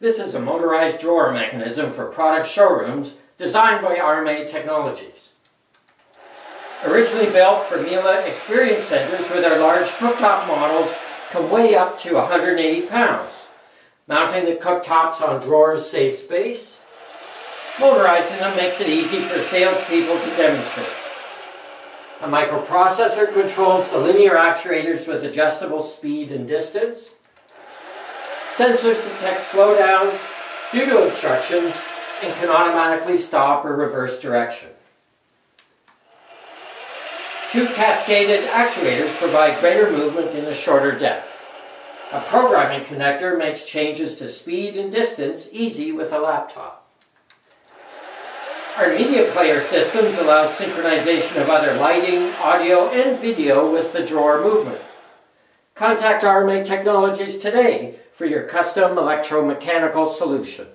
This is a motorized drawer mechanism for product showrooms designed by RMA Technologies. Originally built for Miele Experience Centers where their large cooktop models can weigh up to 180 pounds. Mounting the cooktops on drawers saves space. Motorizing them makes it easy for salespeople to demonstrate. A microprocessor controls the linear actuators with adjustable speed and distance. Sensors detect slowdowns due to obstructions and can automatically stop or reverse direction. Two cascaded actuators provide greater movement in a shorter depth. A programming connector makes changes to speed and distance easy with a laptop. Our media player systems allow synchronization of other lighting, audio, and video with the drawer movement. Contact RMA Technologies today for your custom electromechanical solution.